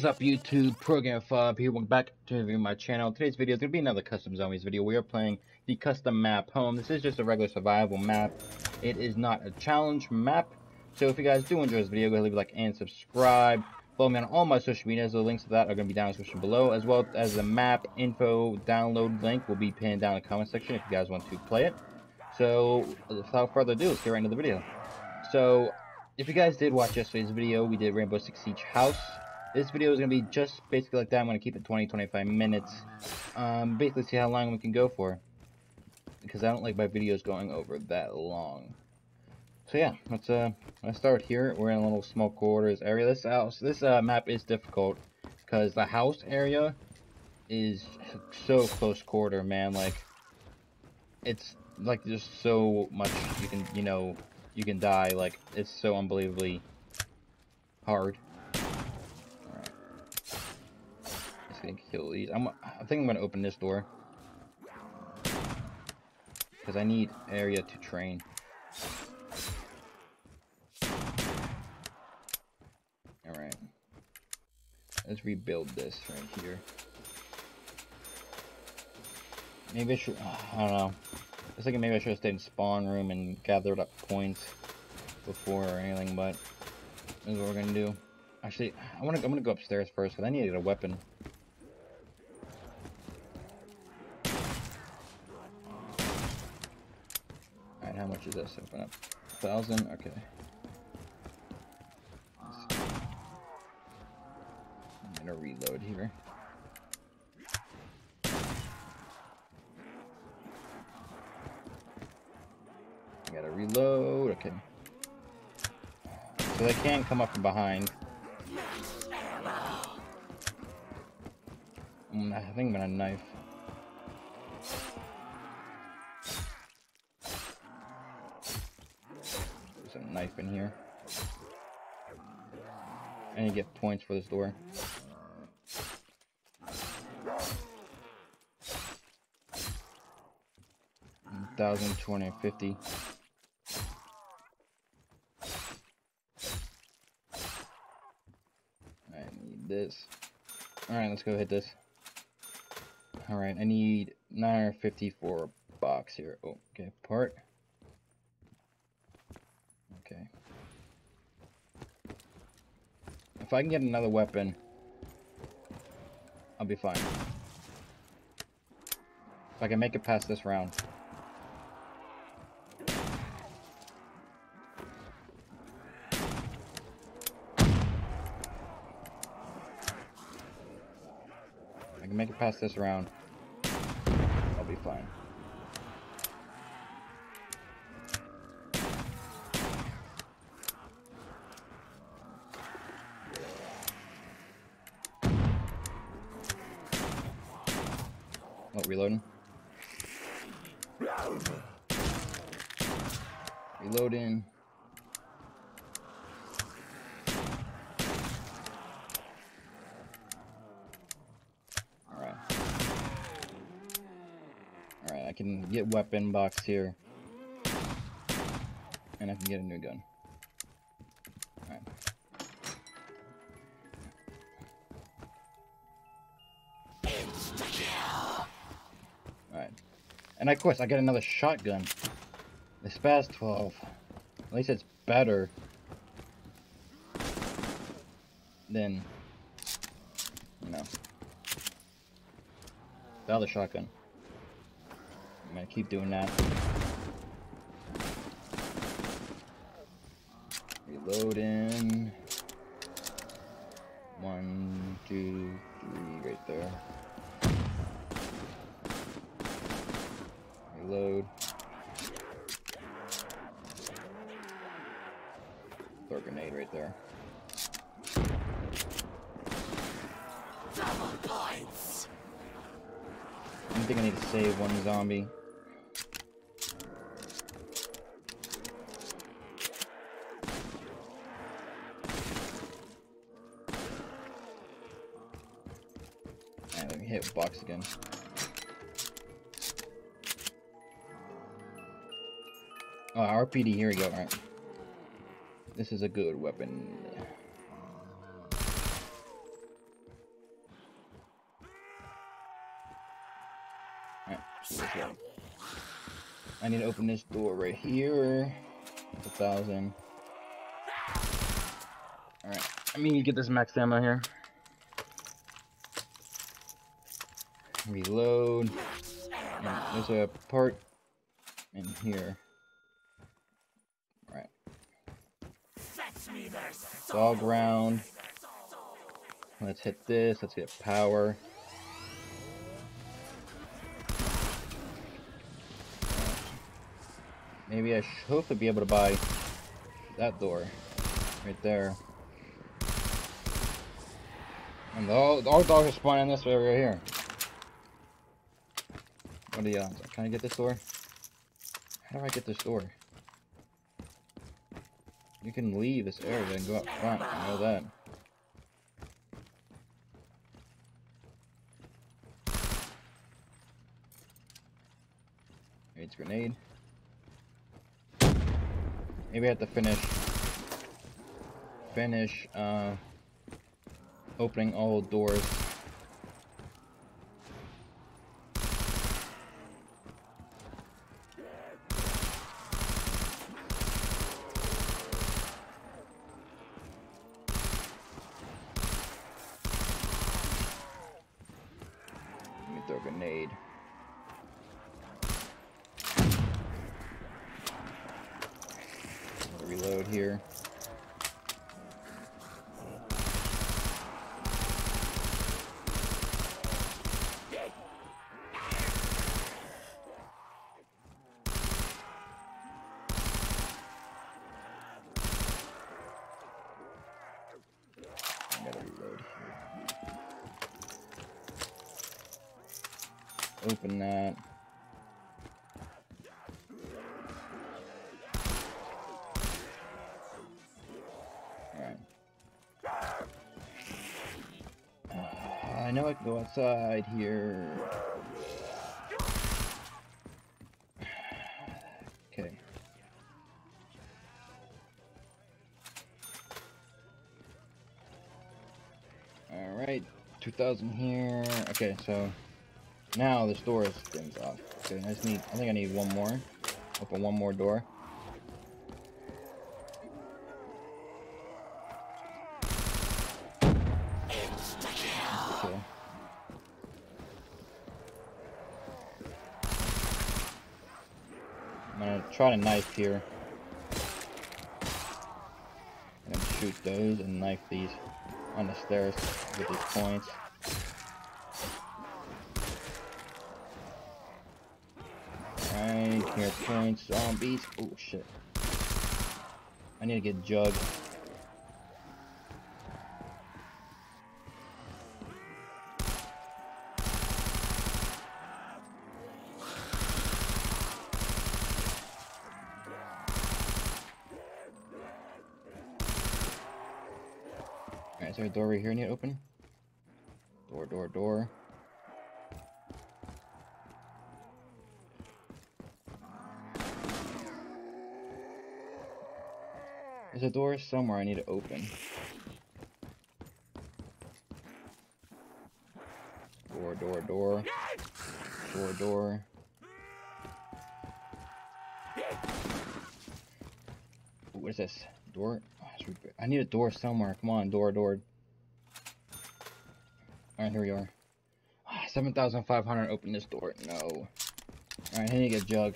is up YouTube, ProGamerFob here, welcome back to my channel. Today's video is going to be another Custom Zombies video. We are playing the custom map home. This is just a regular survival map. It is not a challenge map. So if you guys do enjoy this video, go ahead leave a like and subscribe. Follow me on all my social medias. The links to that are going to be down in the description below, as well as the map info download link will be pinned down in the comment section if you guys want to play it. So without further ado, let's get right into the video. So if you guys did watch yesterday's video, we did Rainbow Six Siege House. This video is going to be just basically like that. I'm going to keep it 20-25 minutes. Um, basically see how long we can go for. Because I don't like my videos going over that long. So yeah, let's uh let's start here. We're in a little small quarters area. This house this uh map is difficult because the house area is so close quarter, man. Like it's like there's so much you can you know you can die. Like it's so unbelievably hard. Alright. Gonna kill these. I'm I think I'm gonna open this door. Because I need area to train. Alright. Let's rebuild this right here. Maybe I should, I don't know. I was thinking maybe I should have stayed in spawn room and gathered up points before or anything, but this is what we're gonna do. Actually, I wanna, I'm gonna go upstairs first, because I need to get a weapon. How much is this? Open up. Thousand? Okay. I'm gonna reload here. I gotta reload, okay. So they can come up from behind. Mm, I think I'm gonna knife. There's a knife in here. And you get points for this door. Thousand two hundred fifty. I need this. Alright, let's go hit this. Alright, I need 950 for a box here. Oh, okay, part. Okay. If I can get another weapon, I'll be fine. If I can make it past this round. I can make it past this round. I'll be fine. Reloading. Reloading. Alright. Alright, I can get weapon box here. And I can get a new gun. And of course, I get another shotgun. The Spaz 12. At least it's better than, you know, the other shotgun. I'm gonna keep doing that. Reloading. One, two, three, right there. Reload. Throw a grenade right there. Double points. I think I need to save one zombie. And let me hit box again. Oh, RPD, here we go, alright. This is a good weapon. I need to open this door right here. It's a thousand. Alright, I mean you get this max ammo here. Reload. There's a part in here. Dog round. Let's hit this. Let's get power. Maybe I should hopefully be able to buy that door right there. And all, all dogs are spawning this way right here. What are the odds? Can I get this door? How do I get this door? You can leave this area and go up front. I know that. It's grenade. Maybe I have to finish finish uh, opening all doors. Let me throw a grenade. Reload here. I gotta reload here. Open that. Alright. Uh, I know I can go outside here. Okay. Alright, 2000 here. Okay, so now this door is things off. Okay, I just need, I think I need one more. Open one more door. Okay. I'm gonna try to knife here. And shoot those and knife these on the stairs with these points. Alright, here points, zombies. Oh shit. I need to get jug. Alright, is there a door right here I need to open? Door, door, door. There's a door somewhere I need to open. Door, door, door. Door, door. Ooh, What is this? Door? Oh, I need a door somewhere. Come on, door, door. Alright, here we are. Ah, 7,500. Open this door. No. Alright, I need to get a jug.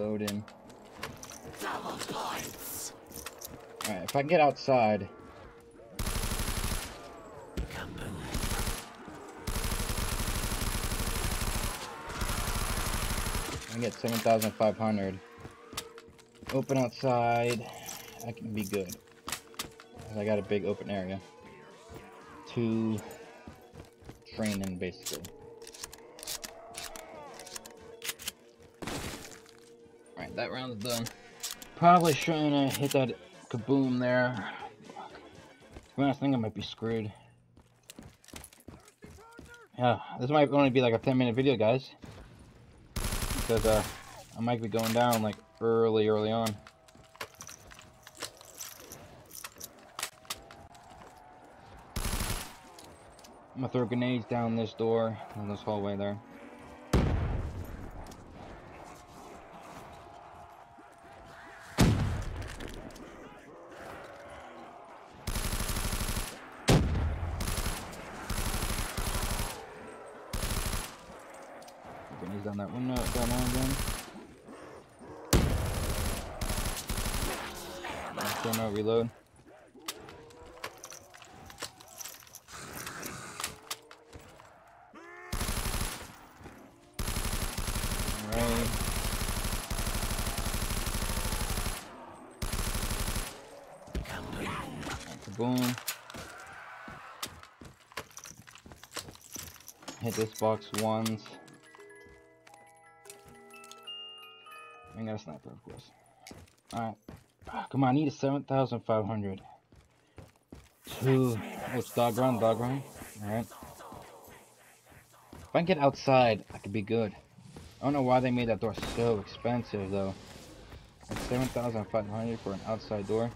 Reloading. Alright, if I can get outside. I can get 7,500. Open outside. I can be good. I got a big open area. To train in, basically. Alright, that round's done. Probably shouldn't have hit that kaboom there. I think I might be screwed. Yeah, this might only be like a 10 minute video, guys. Because uh, I might be going down like early, early on. I'm gonna throw grenades down this door in this hallway there. Grenades down that window, down there again. Still no reload. Boom. Hit this box once. I got a sniper, of course. Alright. Come on, I need a 7,500. Two. Oh, it's dog run, dog run. Alright. If I can get outside, I could be good. I don't know why they made that door so expensive, though. Like 7,500 for an outside door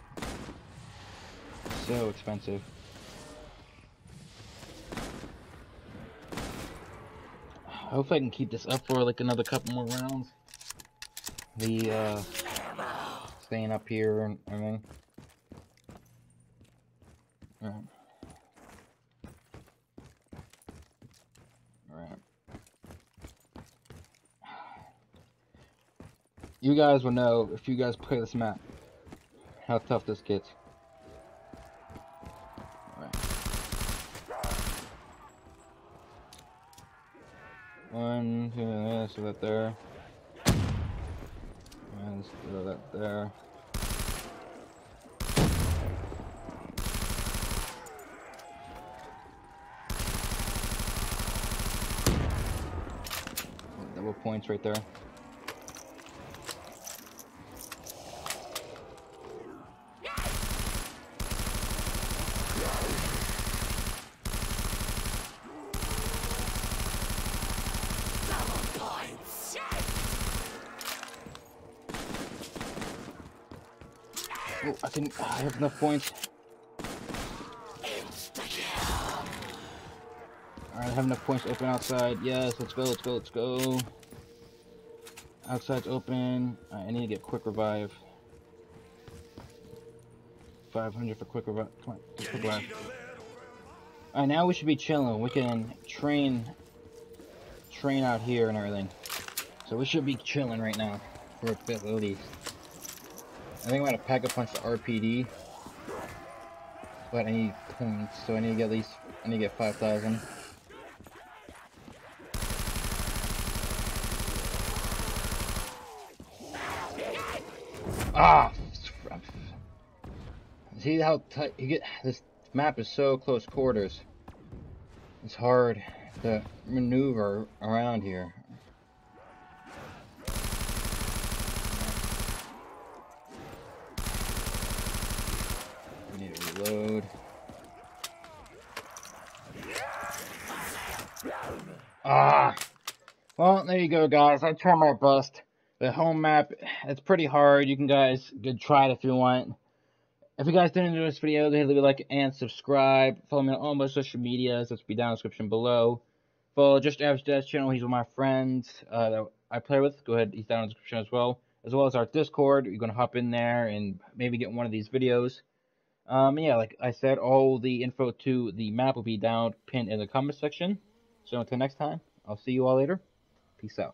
so expensive. Hopefully I can keep this up for like another couple more rounds. The, uh, staying up here and everything. Alright. Alright. You guys will know if you guys play this map how tough this gets. One, two, so that there. Let's throw that there. Double points right there. Oh, I can. I have enough points. Alright, I have enough points open outside. Yes, let's go, let's go, let's go. Outside's open. Right, I need to get quick revive. 500 for quick revive. Come on, quick revive. Alright, now we should be chilling. We can train, train out here and everything. So we should be chilling right now for a bit at least. I think I'm gonna pack a punch the RPD. But I need points, so I need to get at least I need to get five thousand. Ah! See how tight you get this map is so close quarters. It's hard to maneuver around here. Load. Ah! Well, there you go, guys. I tried my best. The home map, it's pretty hard. You can guys good try it if you want. If you guys didn't enjoy this video, go ahead leave a like and subscribe. Follow me on all my social medias. That's be down in the description below. Follow Just Average Dad's channel. He's one of my friends uh, that I play with. Go ahead, he's down in the description as well. As well as our Discord. You're going to hop in there and maybe get one of these videos. Um, yeah, like I said, all the info to the map will be down pinned in the comment section. So until next time, I'll see you all later. Peace out.